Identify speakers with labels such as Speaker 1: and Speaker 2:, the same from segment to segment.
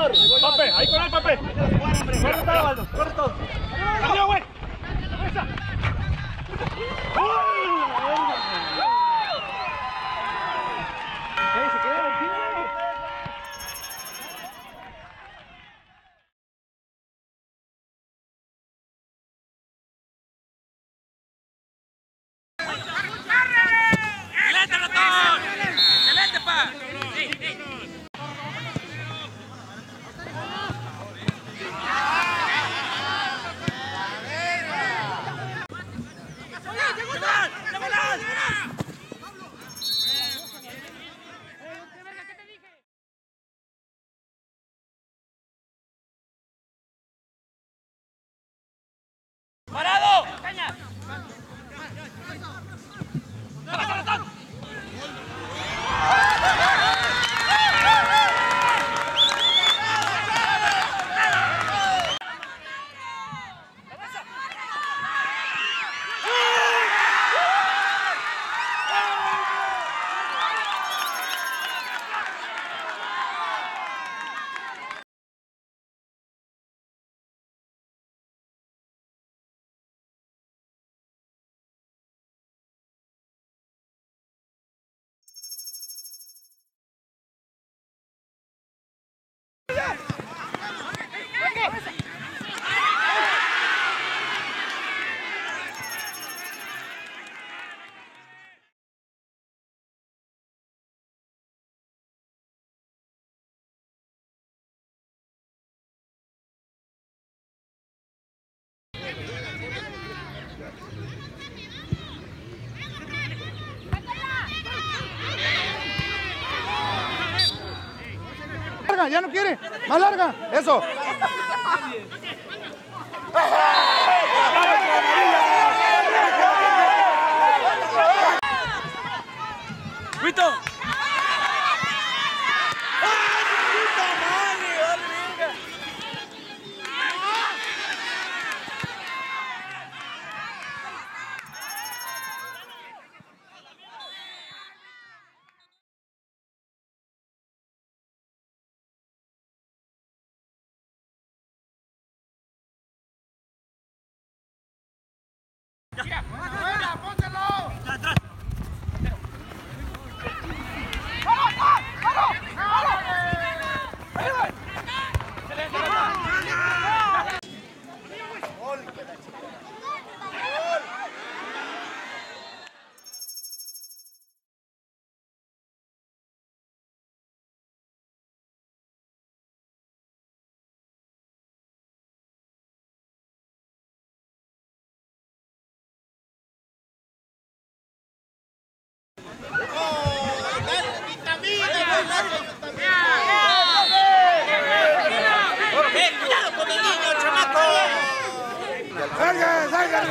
Speaker 1: Pape, ahí con el pape. Corre todo, Baldo, corre todo. ¡Adiós, güey! ¡Esa!
Speaker 2: ya no quiere. Más larga. Eso.
Speaker 3: Yeah. ¡Vargas! ¡Vargas!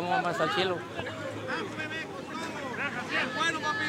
Speaker 4: Vamos más al cielo.
Speaker 3: Bueno, papi.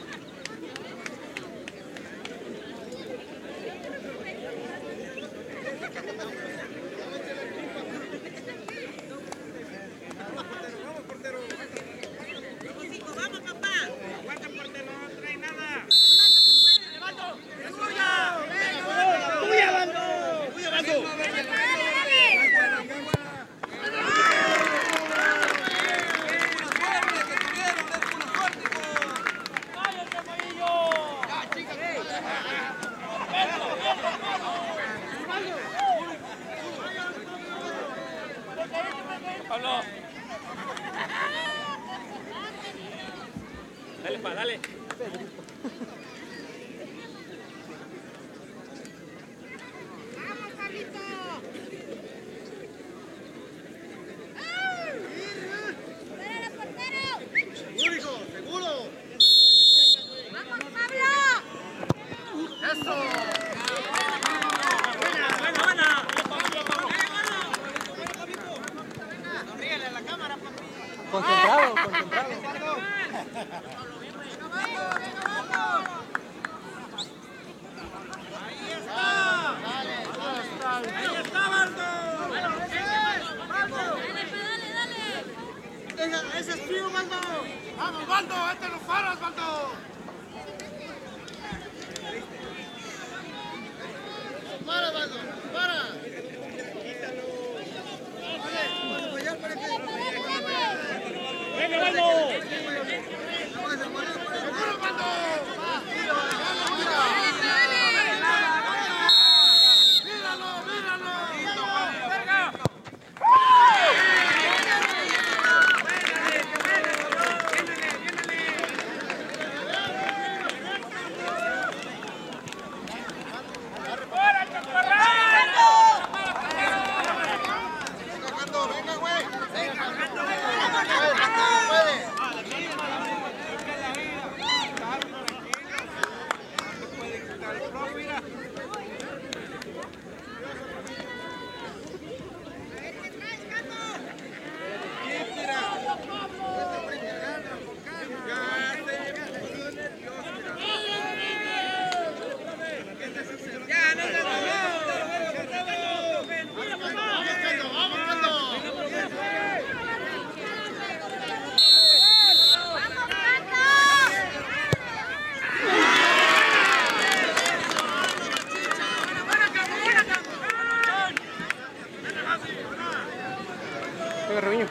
Speaker 4: Pega Reviño.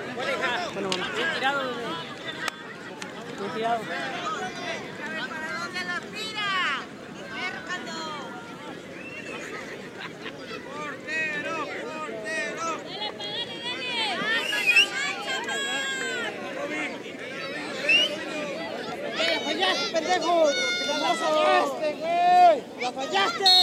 Speaker 4: Bueno.
Speaker 5: Bien tirado.
Speaker 4: Bien tirado.
Speaker 6: pendejo! La fallaste, güey! ¡La fallaste!